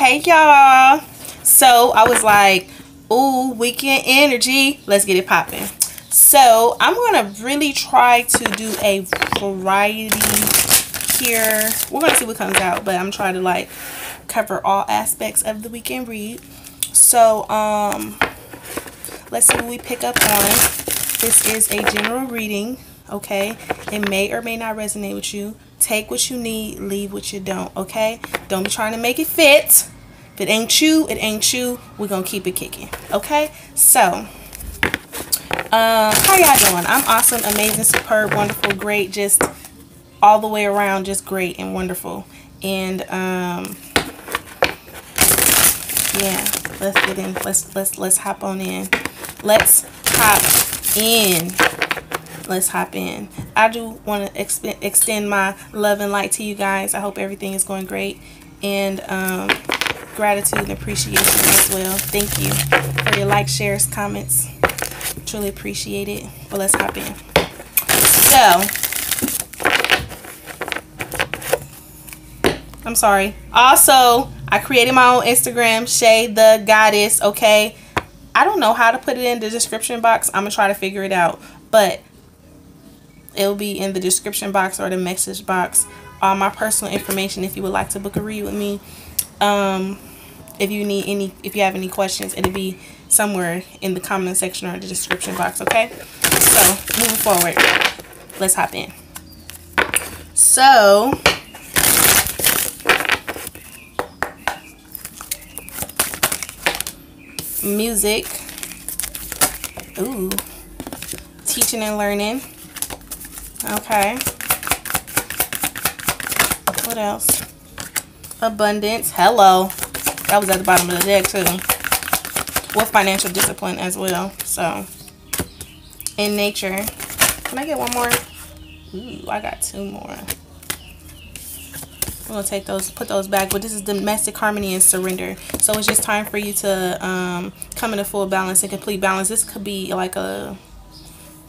Hey y'all. So I was like, ooh, weekend energy. Let's get it popping. So I'm gonna really try to do a variety here. We're gonna see what comes out, but I'm trying to like cover all aspects of the weekend read. So um let's see what we pick up on. This is a general reading, okay? It may or may not resonate with you. Take what you need, leave what you don't, okay? Don't be trying to make it fit. If it ain't you, it ain't you. We're going to keep it kicking, okay? So, uh, how y'all doing? I'm awesome, amazing, superb, wonderful, great, just all the way around, just great and wonderful. And, um, yeah, let's get in. Let's, let's, let's hop on in. Let's hop in let's hop in. I do want to extend my love and light to you guys. I hope everything is going great and um, gratitude and appreciation as well. Thank you for your likes, shares, comments. Truly appreciate it. But let's hop in. So, I'm sorry. Also, I created my own Instagram, Shay the Goddess, okay? I don't know how to put it in the description box. I'm going to try to figure it out. But it'll be in the description box or the message box. All my personal information if you would like to book a read with me. Um, if you need any if you have any questions it'll be somewhere in the comment section or the description box okay? So moving forward let's hop in. So music. Ooh. Teaching and learning Okay. What else? Abundance. Hello. That was at the bottom of the deck too. With financial discipline as well. So, in nature. Can I get one more? Ooh, I got two more. I'm gonna take those, put those back. But this is domestic harmony and surrender. So it's just time for you to um, come into full balance and complete balance. This could be like a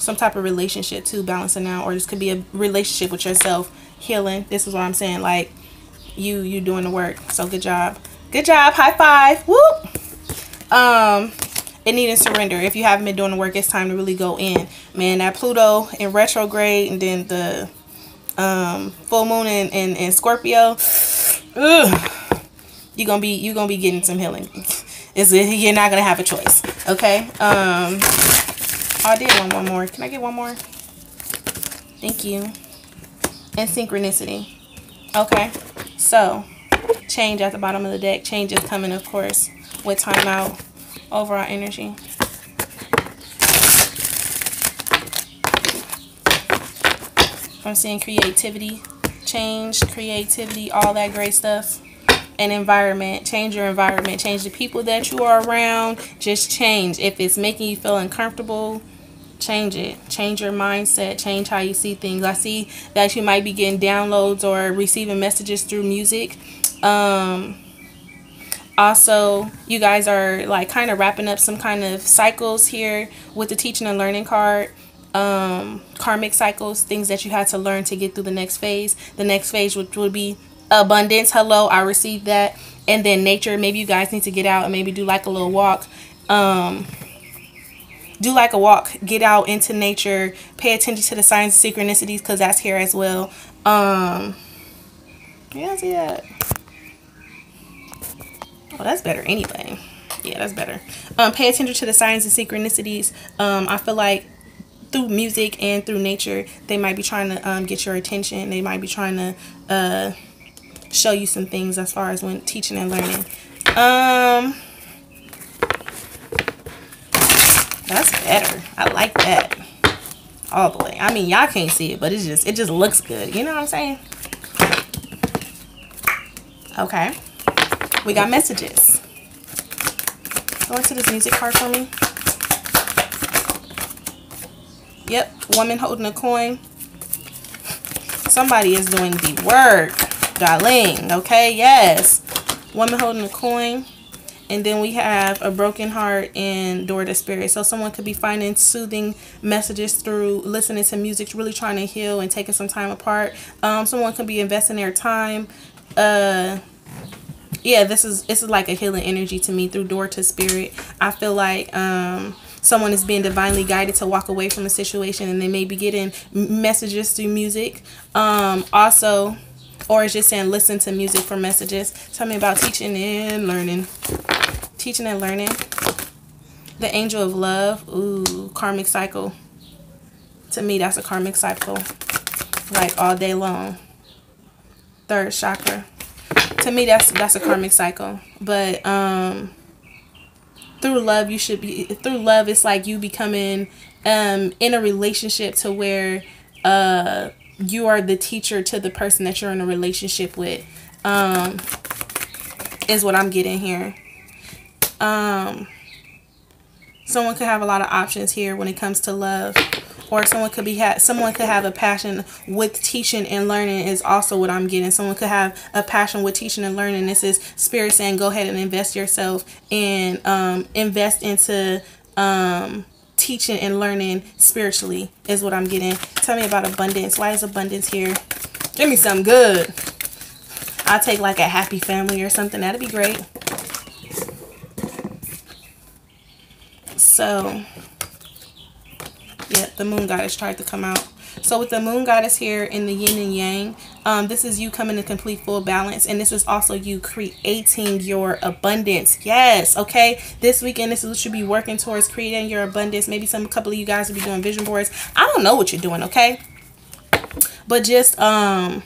some type of relationship too balancing out or this could be a relationship with yourself healing. This is what i'm saying like you you doing the work. So good job. Good job. High five. Whoop. Um it needing surrender. If you haven't been doing the work it's time to really go in. Man that pluto in retrograde and then the um full moon in, in, in scorpio ugh, you're gonna be you're gonna be getting some healing. Is you're not gonna have a choice. Okay? Um Oh, I did one, one more. Can I get one more? Thank you. And synchronicity. Okay. So, change at the bottom of the deck. Change is coming, of course, with timeout. Overall energy. I'm seeing creativity, change, creativity, all that great stuff and environment change your environment change the people that you are around just change if it's making you feel uncomfortable change it. Change your mindset. Change how you see things. I see that you might be getting downloads or receiving messages through music. Um also you guys are like kind of wrapping up some kind of cycles here with the teaching and learning card um karmic cycles things that you had to learn to get through the next phase. The next phase which would be abundance. Hello i received that. And then nature maybe you guys need to get out and maybe do like a little walk. Um do like a walk get out into nature pay attention to the signs of synchronicities because that's here as well. Um yeah see that oh that's better anyway. Yeah that's better. Um pay attention to the signs and synchronicities. Um i feel like through music and through nature they might be trying to um, get your attention. They might be trying to uh, show you some things as far as when teaching and learning. Um That's better. I like that. All the way. I mean, y'all can't see it, but it's just, it just looks good. You know what I'm saying? Okay. We got messages. Go into this music card for me. Yep. Woman holding a coin. Somebody is doing the work, darling. Okay, yes. Woman holding a coin. And then we have a broken heart and door to spirit. So someone could be finding soothing messages through listening to music, really trying to heal and taking some time apart. Um, someone could be investing their time uh, yeah, this is this is like a healing energy to me through door to spirit. I feel like um someone is being divinely guided to walk away from a situation and they may be getting messages through music. Um also or it's just saying listen to music for messages. Tell me about teaching and learning. Teaching and learning. The angel of love. Ooh, karmic cycle. To me, that's a karmic cycle. Like all day long. Third chakra. To me, that's that's a karmic cycle. But um through love you should be through love it's like you becoming um in a relationship to where uh you are the teacher to the person that you're in a relationship with um is what i'm getting here um someone could have a lot of options here when it comes to love or someone could be ha- someone could have a passion with teaching and learning is also what I'm getting. Someone could have a passion with teaching and learning. This is spirit saying go ahead and invest yourself and um, invest into um, teaching and learning spiritually is what I'm getting. Tell me about abundance. Why is abundance here? Give me something good. I'll take like a happy family or something. That'd be great. So yeah, the moon goddess tried to come out. So with the moon goddess here in the yin and yang, um, this is you coming to complete full balance. And this is also you creating your abundance. Yes, okay. This weekend, this is what you should be working towards creating your abundance. Maybe some couple of you guys will be doing vision boards. I don't know what you're doing, okay? But just um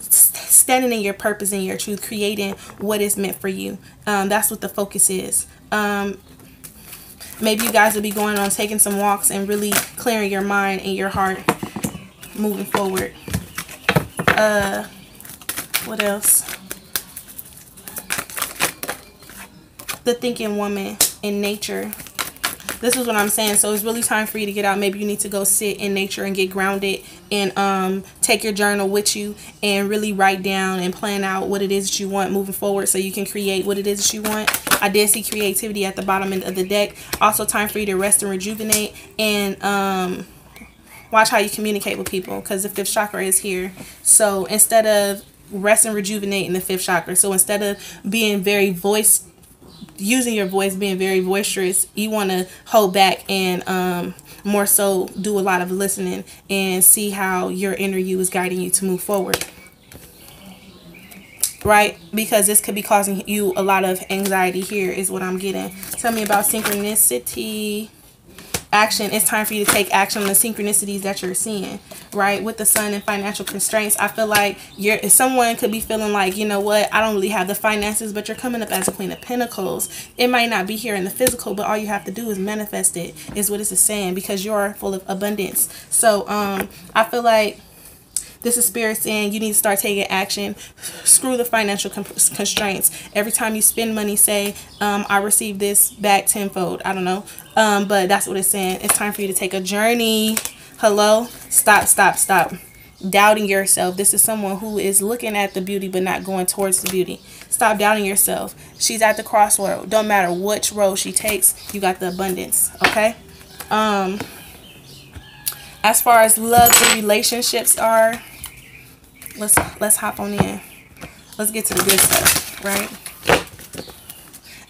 standing in your purpose and your truth, creating what is meant for you. Um, that's what the focus is. Um, maybe you guys will be going on taking some walks and really clearing your mind and your heart moving forward. Uh, what else? The thinking woman in nature. This is what I'm saying. So it's really time for you to get out. Maybe you need to go sit in nature and get grounded and um, take your journal with you and really write down and plan out what it is that you want moving forward so you can create what it is that you want. I did see creativity at the bottom end of the deck. Also time for you to rest and rejuvenate and um, watch how you communicate with people because the fifth chakra is here. So instead of rest and rejuvenate in the fifth chakra. So instead of being very voice using your voice being very boisterous you want to hold back and um more so do a lot of listening and see how your inner you is guiding you to move forward right? Because this could be causing you a lot of anxiety here is what I'm getting. Tell me about synchronicity. Action. It's time for you to take action on the synchronicities that you're seeing, right? With the sun and financial constraints, I feel like you're someone could be feeling like, you know what, I don't really have the finances, but you're coming up as a queen of pentacles. It might not be here in the physical, but all you have to do is manifest it, is what this is saying, because you're full of abundance. So um I feel like this is spirit saying you need to start taking action. Screw the financial constraints. Every time you spend money, say, um, I receive this back tenfold. I don't know. Um, but that's what it's saying. It's time for you to take a journey. Hello? Stop, stop, stop. Doubting yourself. This is someone who is looking at the beauty but not going towards the beauty. Stop doubting yourself. She's at the crossroad. Don't matter which road she takes, you got the abundance. Okay? Um as far as love and relationships are let's let's hop on in. Let's get to the good stuff right?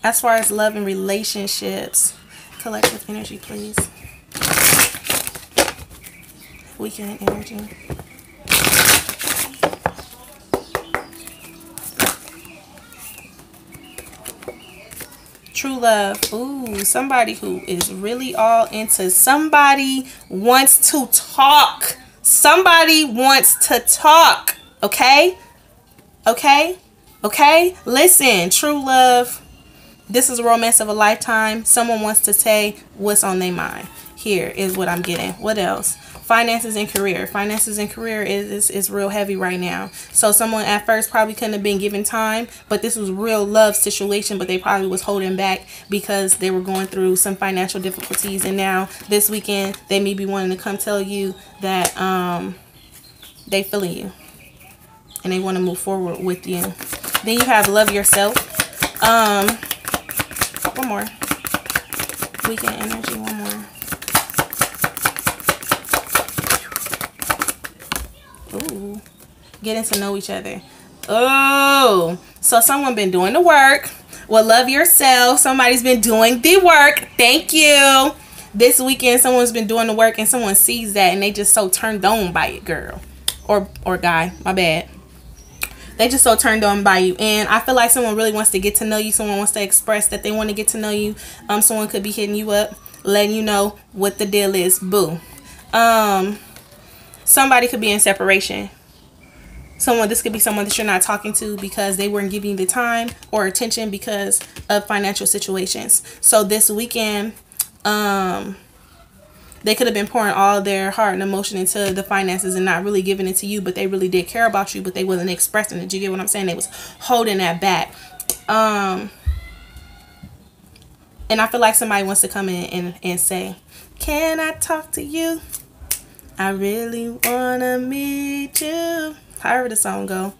As far as love and relationships collective energy please. Weekend energy True love. Ooh, somebody who is really all into somebody wants to talk. Somebody wants to talk. Okay? Okay? Okay? Listen, true love. This is a romance of a lifetime. Someone wants to say what's on their mind. Here is what I'm getting. What else? finances and career. Finances and career is, is is real heavy right now. So someone at first probably couldn't have been given time but this was real love situation but they probably was holding back because they were going through some financial difficulties. And now this weekend they may be wanting to come tell you that um they feeling you. And they want to move forward with you. Then you have love yourself. Um one more. Weekend energy one more Ooh. Getting to know each other. Oh, so someone been doing the work. Well, love yourself. Somebody's been doing the work. Thank you. This weekend, someone's been doing the work, and someone sees that, and they just so turned on by it, girl, or or guy. My bad. They just so turned on by you, and I feel like someone really wants to get to know you. Someone wants to express that they want to get to know you. Um, someone could be hitting you up, letting you know what the deal is. Boo. Um, somebody could be in separation. Someone this could be someone that you're not talking to because they weren't giving you the time or attention because of financial situations. So this weekend um they could have been pouring all their heart and emotion into the finances and not really giving it to you but they really did care about you but they wasn't expressing it. You get what i'm saying? They was holding that back. Um and i feel like somebody wants to come in and, and say can i talk to you i really wanna meet you however the song go.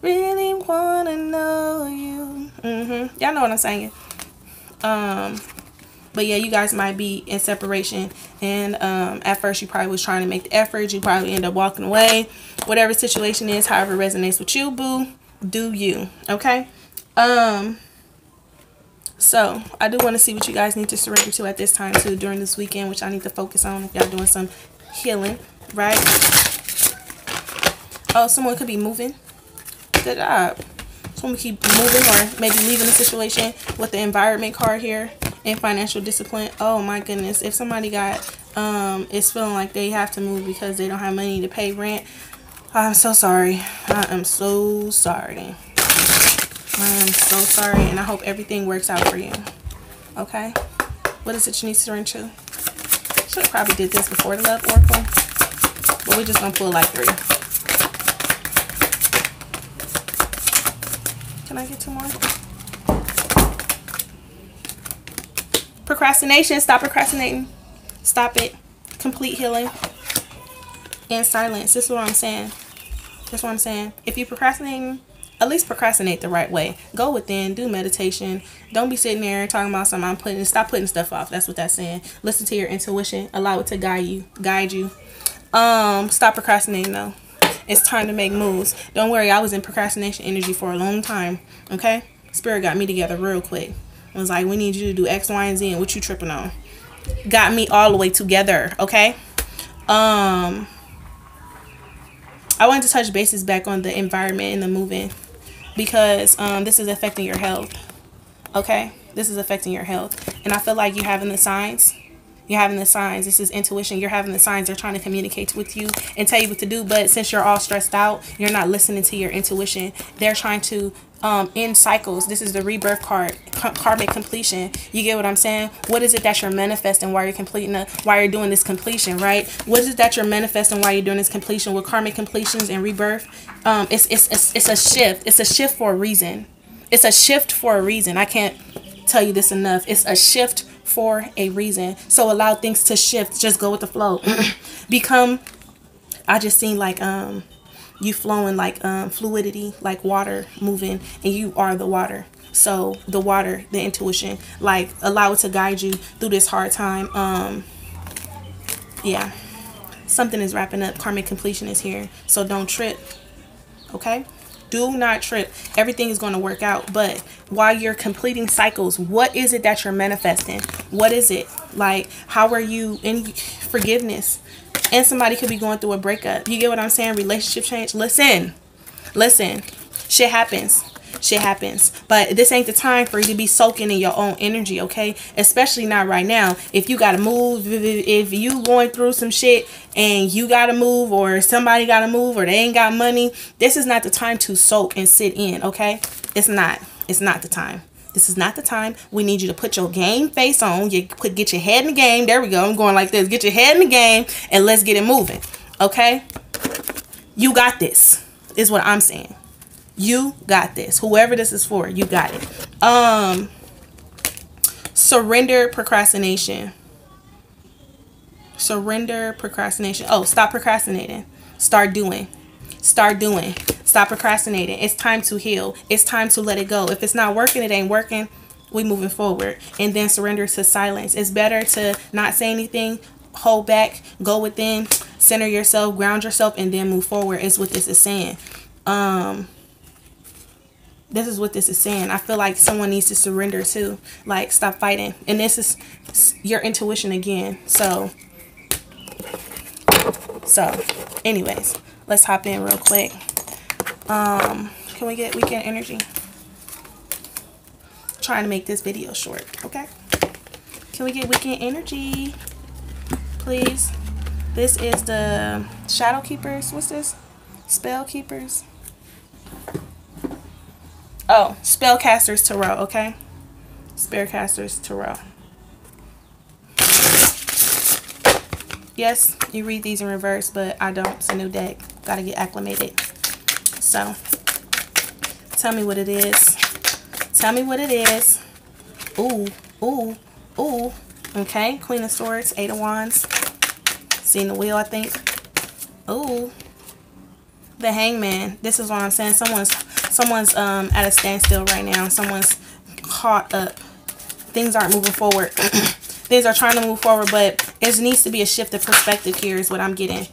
Really wanna know you. Mm-hmm. Y'all know what I'm saying. Um, but yeah, you guys might be in separation, and um, at first you probably was trying to make the effort. You probably end up walking away. Whatever situation is, however resonates with you, boo, do you. Okay. Um. So I do want to see what you guys need to surrender to at this time too during this weekend, which I need to focus on if y'all doing some healing, right? Oh, someone could be moving. Good job. Someone keep moving or maybe leaving the situation with the environment card here and financial discipline. Oh my goodness. If somebody got um is feeling like they have to move because they don't have money to pay rent. I'm so sorry. I am so sorry. I am so sorry and I hope everything works out for you. Okay? What is it you need to surrender to? Should have probably did this before the love oracle. But we're just gonna pull like three. Can I get two more? Procrastination. Stop procrastinating. Stop it. Complete healing. And silence. This is what I'm saying. That's what I'm saying. If you're procrastinating, at least procrastinate the right way. Go within, do meditation. Don't be sitting there talking about something. I'm putting stop putting stuff off. That's what that's saying. Listen to your intuition. Allow it to guide you. Guide you. Um, stop procrastinating though. It's time to make moves. Don't worry, I was in procrastination energy for a long time. Okay? Spirit got me together real quick. It was like, we need you to do X, Y, and Z, and what you tripping on? Got me all the way together. Okay? Um, I wanted to touch bases back on the environment and the moving because um, this is affecting your health. Okay? This is affecting your health. And I feel like you're having the signs you're having the signs. This is intuition. You're having the signs. They're trying to communicate with you and tell you what to do. But since you're all stressed out, you're not listening to your intuition. They're trying to um, end cycles. This is the rebirth card, karmic completion. You get what I'm saying? What is it that you're manifesting while you're completing, a, while you're doing this completion, right? What is it that you're manifesting while you're doing this completion with karmic completions and rebirth? Um, it's, it's, it's, it's a shift. It's a shift for a reason. It's a shift for a reason. I can't tell you this enough. It's a shift for a reason. So allow things to shift. Just go with the flow. Become, I just seen like, um, you flowing like um, fluidity, like water moving, and you are the water. So the water, the intuition, like allow it to guide you through this hard time. Um, yeah, something is wrapping up. Karmic completion is here, so don't trip. Okay do not trip everything is going to work out but while you're completing cycles what is it that you're manifesting what is it like how are you in forgiveness and somebody could be going through a breakup you get what i'm saying relationship change listen listen shit happens shit happens. But this ain't the time for you to be soaking in your own energy, okay? Especially not right now. If you gotta move, if you going through some shit and you gotta move or somebody gotta move or they ain't got money, this is not the time to soak and sit in, okay? It's not. It's not the time. This is not the time. We need you to put your game face on. You put get your head in the game. There we go. I'm going like this. Get your head in the game and let's get it moving. Okay? You got this. Is what I'm saying. You got this. Whoever this is for, you got it. Um surrender procrastination. Surrender procrastination. Oh, stop procrastinating. Start doing. Start doing. Stop procrastinating. It's time to heal. It's time to let it go. If it's not working, it ain't working. We moving forward. And then surrender to silence. It's better to not say anything, hold back, go within, center yourself, ground yourself, and then move forward is what this is saying. Um this is what this is saying. I feel like someone needs to surrender too. Like stop fighting. And this is your intuition again. So so anyways, let's hop in real quick. Um can we get weekend energy? trying to make this video short, okay? Can we get weekend energy? Please. This is the Shadow Keepers. What's this? Spell Keepers. Oh, Spellcasters Tarot, okay? Spellcasters Tarot. Yes, you read these in reverse, but I don't. It's a new deck. Gotta get acclimated. So, tell me what it is. Tell me what it is. Ooh, ooh, ooh. Okay, Queen of Swords, Eight of Wands. Seeing the wheel, I think. Ooh. The Hangman. This is what I'm saying. Someone's someone's um at a standstill right now. Someone's caught up. Things aren't moving forward. Things are trying to move forward, but there needs to be a shift of perspective here is what I'm getting.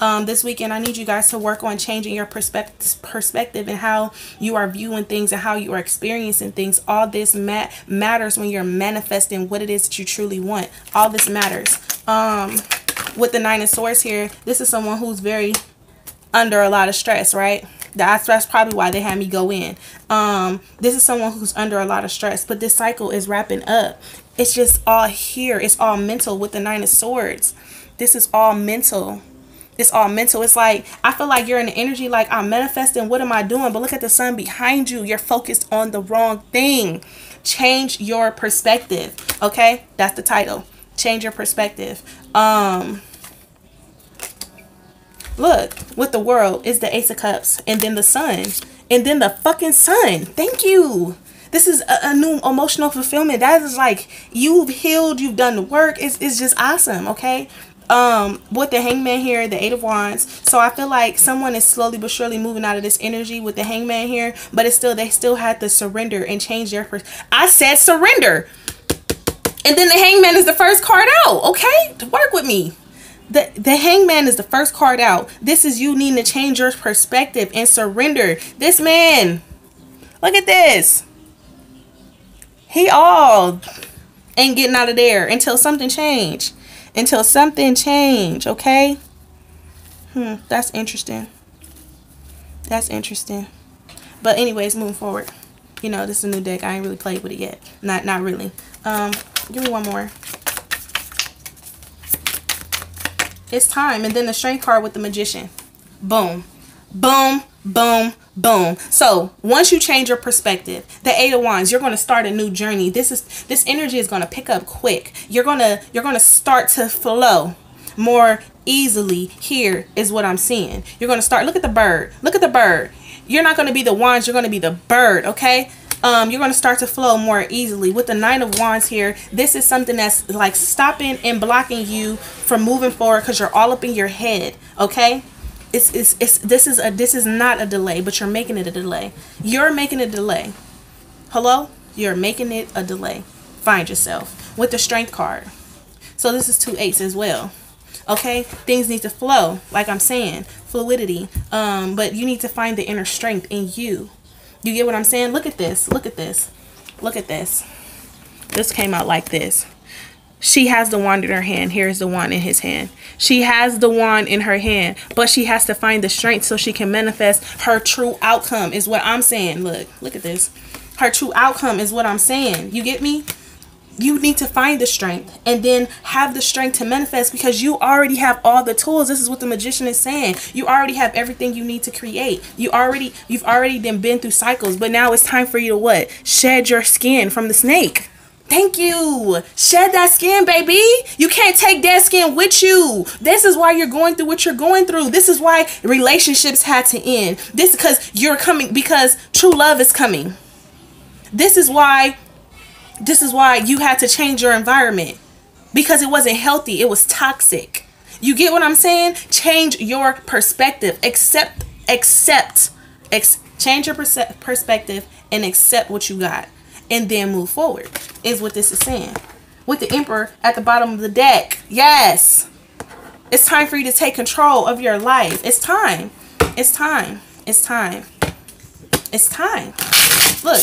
Um, this weekend, I need you guys to work on changing your perspective, perspective and how you are viewing things and how you are experiencing things. All this mat matters when you're manifesting what it is that you truly want. All this matters. Um, with the Nine of Swords here, this is someone who's very under a lot of stress, right? That's, that's probably why they had me go in. Um, this is someone who's under a lot of stress, but this cycle is wrapping up. It's just all here. It's all mental with the Nine of Swords. This is all mental. It's all mental. It's like, I feel like you're in the energy like I'm manifesting. What am I doing? But look at the sun behind you. You're focused on the wrong thing. Change your perspective. Okay? That's the title. Change your perspective. Um, Look, with the world is the Ace of Cups and then the Sun and then the fucking Sun. Thank you. This is a, a, new emotional fulfillment. That is like you've healed, you've done the work. It's, it's just awesome, okay? Um, with the hangman here, the eight of wands. So I feel like someone is slowly but surely moving out of this energy with the hangman here, but it's still they still had to surrender and change their first. I said surrender. And then the hangman is the first card out. Okay? Work with me the the hangman is the first card out this is you needing to change your perspective and surrender this man look at this he all ain't getting out of there until something change until something change okay? Hmm that's interesting. That's interesting. But anyways moving forward. You know this is a new deck. I ain't really played with it yet. Not not really. Um give me one more. It's time. And then the strength card with the magician. Boom. Boom. Boom. Boom. So once you change your perspective, the eight of wands, you're going to start a new journey. This is this energy is going to pick up quick. You're gonna you're gonna start to flow more easily. Here is what I'm seeing. You're gonna start. Look at the bird. Look at the bird. You're not going to be the wands. You're going to be the bird. Okay um, you're going to start to flow more easily. With the Nine of Wands here, this is something that's like stopping and blocking you from moving forward because you're all up in your head, okay? It's, it's, it's, this is a, this is not a delay, but you're making it a delay. You're making a delay. Hello? You're making it a delay. Find yourself with the strength card. So this is two eights as well okay things need to flow like i'm saying fluidity um but you need to find the inner strength in you you get what I'm saying? Look at this. Look at this. Look at this. This came out like this. She has the wand in her hand. Here's the wand in his hand. She has the wand in her hand, but she has to find the strength so she can manifest her true outcome is what I'm saying. Look, look at this. Her true outcome is what I'm saying. You get me? you need to find the strength and then have the strength to manifest because you already have all the tools this is what the magician is saying you already have everything you need to create you already you've already then been through cycles but now it's time for you to what shed your skin from the snake Thank you. Shed that skin, baby. You can't take that skin with you. This is why you're going through what you're going through. This is why relationships had to end. This is because you're coming because true love is coming. This is why this is why you had to change your environment because it wasn't healthy. It was toxic. You get what I'm saying? Change your perspective. Accept, accept, ex- change your perspective and accept what you got and then move forward is what this is saying. With the emperor at the bottom of the deck. Yes. It's time for you to take control of your life. It's time. It's time. It's time. It's time. Look,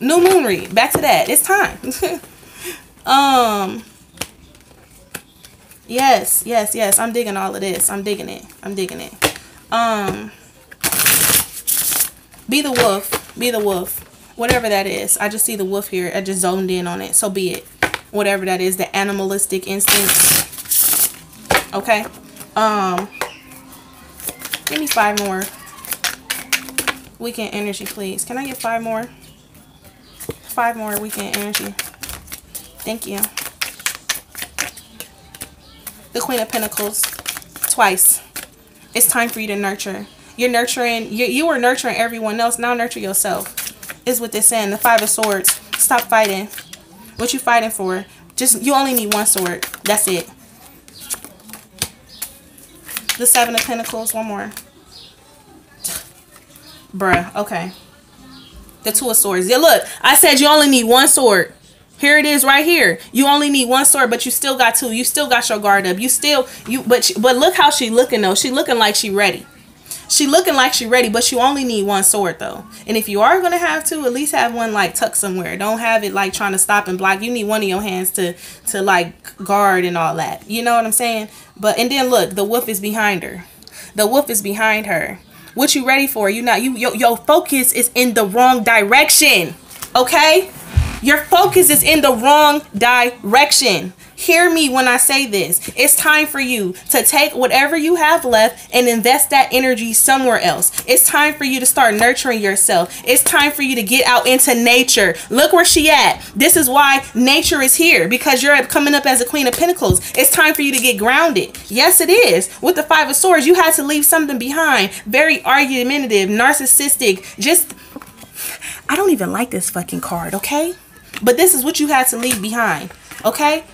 new moon read. Back to that. It's time. um. Yes, yes, yes. I'm digging all of this. I'm digging it. I'm digging it. Um. Be the wolf. Be the wolf. Whatever that is. I just see the wolf here. I just zoned in on it. So be it. Whatever that is. The animalistic instinct. Okay. Um. Give me five more. Weekend energy, please. Can I get five more? Five more weekend energy. Thank you. The Queen of Pentacles. Twice. It's time for you to nurture. You're nurturing, you, you were nurturing everyone else. Now nurture yourself. Is what they're saying. The Five of Swords. Stop fighting. What you fighting for? Just, you only need one sword. That's it. The Seven of Pentacles. One more. Bruh. Okay. The Two of Swords. Yeah, look. I said you only need one sword. Here it is right here. You only need one sword, but you still got two. You still got your guard up. You still, you, but, but look how she looking though. She looking like she ready. She looking like she ready, but you only need one sword though. And if you are to have to, at least have one like tucked somewhere. Don't have it like trying to stop and block. You need one of your hands to, to like guard and all that. You know what I'm saying? But, and then look, the wolf is behind her. The wolf is behind her. What you ready for? You not, you, your, your focus is in the wrong direction. Okay? Your focus is in the wrong direction. Hear me when I say this. It's time for you to take whatever you have left and invest that energy somewhere else. It's time for you to start nurturing yourself. It's time for you to get out into nature. Look where she at. This is why nature is here because you're coming up as a queen of pentacles. It's time for you to get grounded. Yes, it is. With the five of swords, you had to leave something behind. Very argumentative, narcissistic, just I don't even like this fucking card, okay? But this is what you had to leave behind, okay?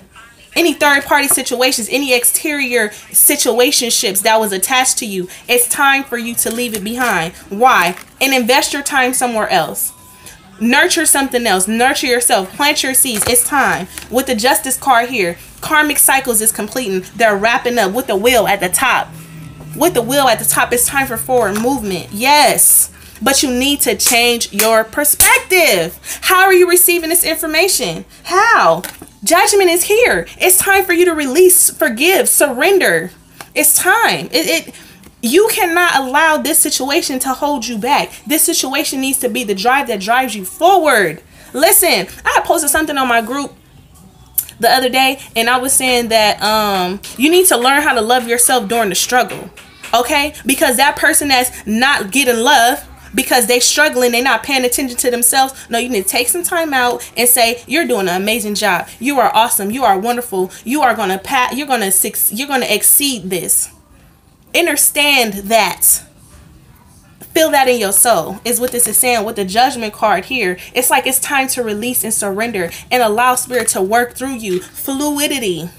Any third party situations, any exterior situationships that was attached to you, it's time for you to leave it behind. Why? And invest your time somewhere else. Nurture something else. Nurture yourself. Plant your seeds. It's time. With the justice card here, karmic cycles is completing. They're wrapping up with the wheel at the top. With the wheel at the top, it's time for forward movement. Yes but you need to change your perspective. How are you receiving this information? How? Judgment is here. It's time for you to release, forgive, surrender. It's time. It, it you cannot allow this situation to hold you back. This situation needs to be the drive that drives you forward. Listen, I posted something on my group the other day and I was saying that um you need to learn how to love yourself during the struggle. Okay? Because that person that's not getting love because they're struggling they're not paying attention to themselves. No you need to take some time out and say you're doing an amazing job. You are awesome. You are wonderful. You are gonna pat you're gonna six you're gonna exceed this. Understand that. Feel that in your soul is what this is saying with the judgment card here. It's like it's time to release and surrender and allow spirit to work through you. Fluidity.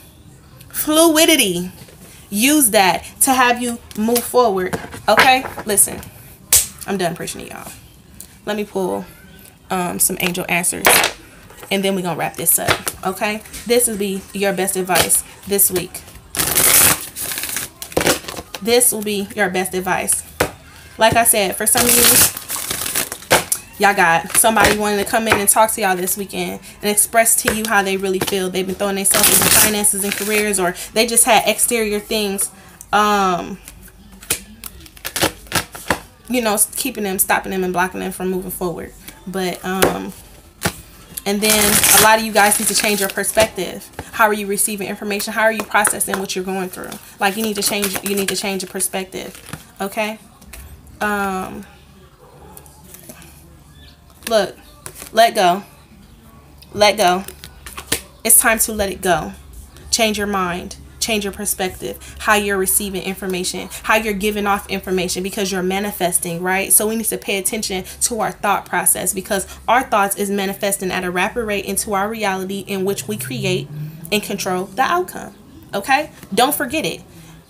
Fluidity. Use that to have you move forward. Okay? Listen I'm done preaching to y'all. Let me pull um, some angel answers. And then we're going to wrap this up. Okay? This will be your best advice this week. This will be your best advice. Like I said, for some of you, y'all got somebody wanting to come in and talk to y'all this weekend and express to you how they really feel. They've been throwing themselves into finances and careers or they just had exterior things um, you know, keeping them, stopping them, and blocking them from moving forward. But, um, and then a lot of you guys need to change your perspective. How are you receiving information? How are you processing what you're going through? Like you need to change, you need to change your perspective. Okay. Um, look, let go. Let go. It's time to let it go. Change your mind change your perspective, how you're receiving information, how you're giving off information because you're manifesting, right? So we need to pay attention to our thought process because our thoughts is manifesting at a rapid rate into our reality in which we create and control the outcome. Okay? Don't forget it.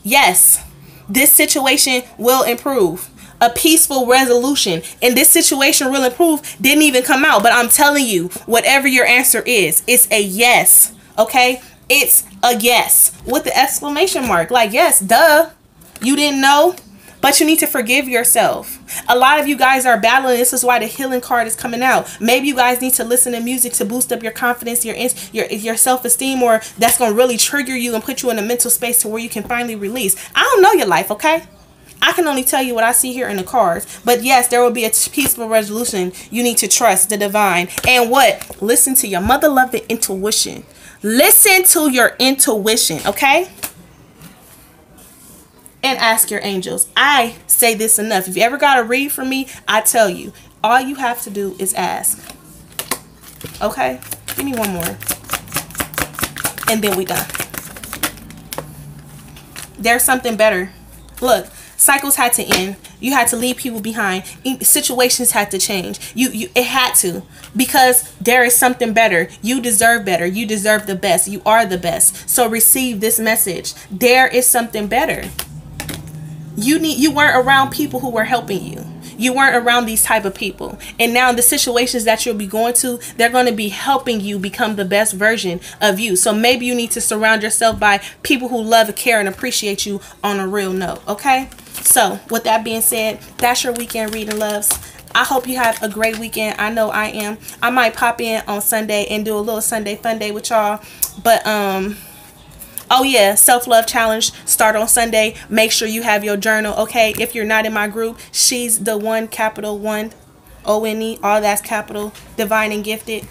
Yes, this situation will improve a peaceful resolution and this situation will improve didn't even come out but i'm telling you whatever your answer is it's a yes okay it's a yes with the exclamation mark. Like, yes, duh. You didn't know? But you need to forgive yourself. A lot of you guys are battling. This is why the healing card is coming out. Maybe you guys need to listen to music to boost up your confidence, your your your self-esteem, or that's gonna really trigger you and put you in a mental space to where you can finally release. I don't know your life, okay? I can only tell you what I see here in the cards. But yes, there will be a peaceful resolution. You need to trust the divine. And what? Listen to your mother loving intuition. Listen to your intuition, okay? and ask your angels. I say this enough. If you ever got to read from me, I tell you, all you have to do is ask. Okay? Give me one more. And then we done. There's something better. Look, cycles had to end. You had to leave people behind. Situations had to change. You, you, it had to because there is something better. You deserve better. You deserve the best. You are the best. So receive this message. There is something better you need you weren't around people who were helping you you weren't around these type of people and now the situations that you'll be going to they're going to be helping you become the best version of you so maybe you need to surround yourself by people who love care and appreciate you on a real note okay so with that being said that's your weekend reading loves I hope you have a great weekend. I know I am. I might pop in on Sunday and do a little Sunday fun day with y'all. But um Oh yeah, self-love challenge start on Sunday. Make sure you have your journal. Okay, if you're not in my group, she's the one capital one O N E, all that's capital, divine and gifted.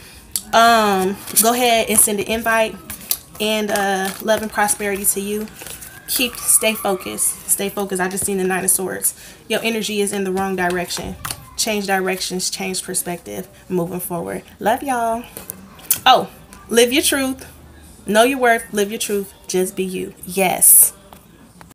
Um, go ahead and send an invite and uh love and prosperity to you. Keep stay focused. Stay focused. I just seen the nine of swords. Your energy is in the wrong direction. Change directions, change perspective, moving forward. Love y'all. Oh, live your truth. Know your worth, live your truth, just be you. Yes.